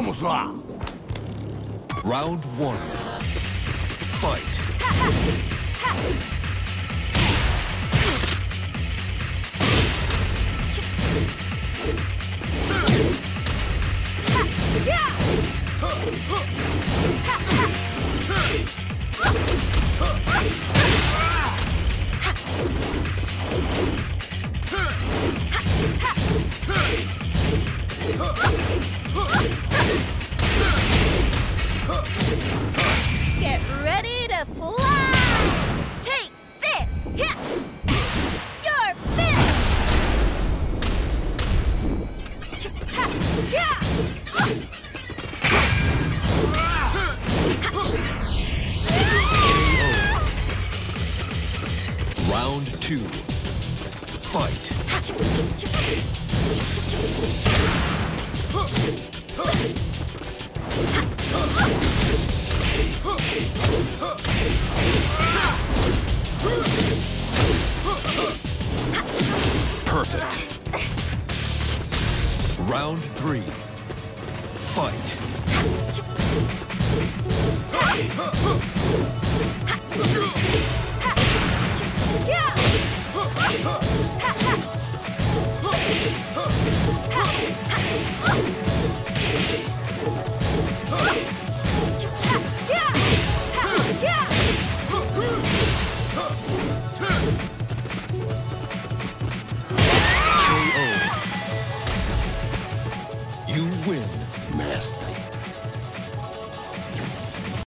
Vamos lá! Round one. Fight. Round two. Fight. Perfect. Round three. Fight. You win, Master.